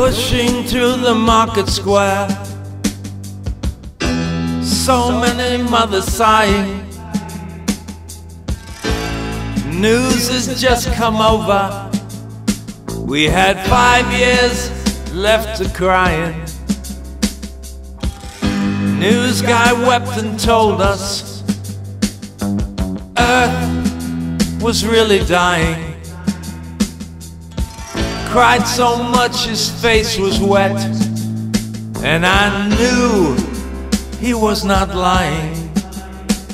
Pushing through the market square. So many mothers sighing. News has just come over. We had five years left to crying. News guy wept and told us Earth was really dying. Cried so much his face was wet, and I knew he was not lying.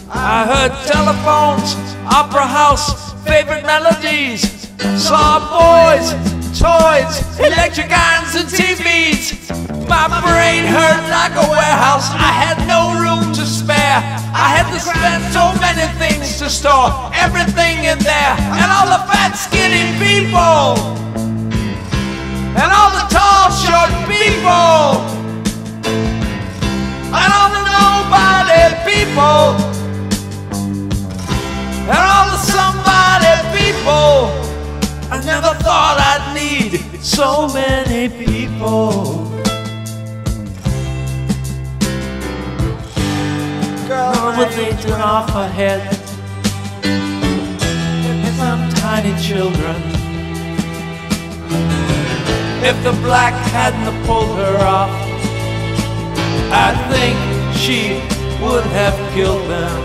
I heard telephones, opera house, favorite melodies, saw boys, toys, electric irons, and TVs. My brain hurt like a warehouse. I had no room to spare. I had to spend so many things to store everything in there, people, and all the somebody people. I never thought I'd need so many people. Girl with eating off her head, and some tiny children. If the black hadn't pulled her off, I think she would have killed them.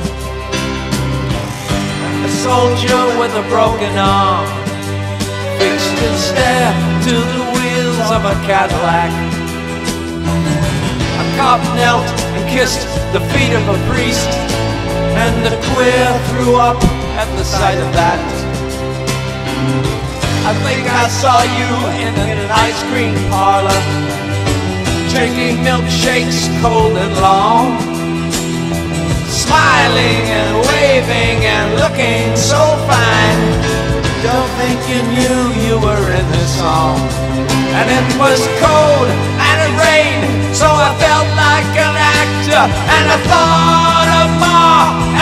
A soldier with a broken arm fixed his stare to the wheels of a Cadillac. A cop knelt and kissed the feet of a priest, and the queer threw up at the sight of that. I think I saw you in an ice cream parlor, drinking milkshakes cold and long, smiling and waving and looking so fine. Don't think you knew you were in this song. And it was cold and it rained, so I felt like an actor. And I thought of more,